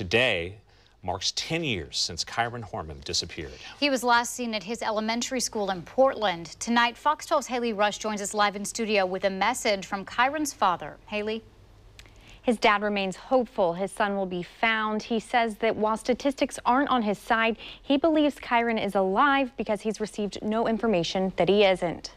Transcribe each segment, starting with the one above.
today marks 10 years since Kyron Horman disappeared. He was last seen at his elementary school in Portland. Tonight, Fox 12's Haley Rush joins us live in studio with a message from Kyron's father. Haley? His dad remains hopeful his son will be found. He says that while statistics aren't on his side, he believes Kyron is alive because he's received no information that he isn't.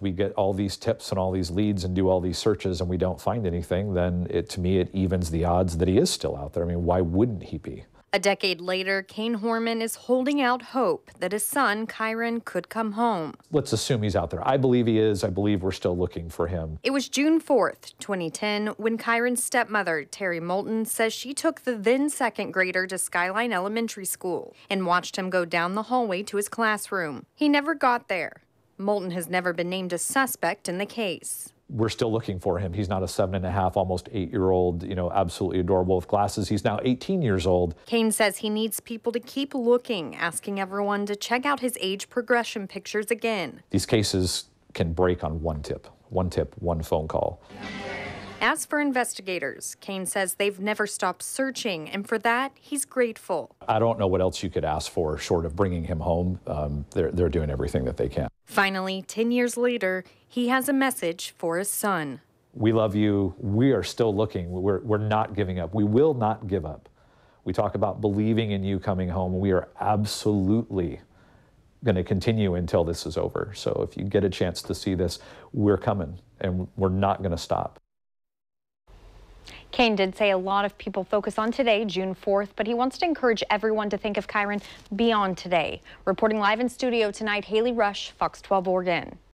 We get all these tips and all these leads and do all these searches and we don't find anything, then it, to me it evens the odds that he is still out there. I mean, why wouldn't he be? A decade later, Kaine Horman is holding out hope that his son, Kyron, could come home. Let's assume he's out there. I believe he is. I believe we're still looking for him. It was June 4th, 2010, when Kyron's stepmother, Terri Moulton, says she took the then second grader to Skyline Elementary School and watched him go down the hallway to his classroom. He never got there. Moulton has never been named a suspect in the case we're still looking for him. He's not a seven and a half, almost eight year old, you know, absolutely adorable with glasses. He's now 18 years old. Kaine says he needs people to keep looking, asking everyone to check out his age progression pictures again. These cases can break on one tip, one tip, one phone call. As for investigators, Kaine says they've never stopped searching, and for that, he's grateful. I don't know what else you could ask for short of bringing him home. Um, they're, they're doing everything that they can. Finally, 10 years later, he has a message for his son. We love you. We are still looking. We're, we're not giving up. We will not give up. We talk about believing in you coming home. We are absolutely going to continue until this is over. So if you get a chance to see this, we're coming and we're not going to stop. Kaine did say a lot of people focus on today, June 4th, but he wants to encourage everyone to think of Kyron beyond today. Reporting live in studio tonight, Haley Rush, Fox 12 Oregon.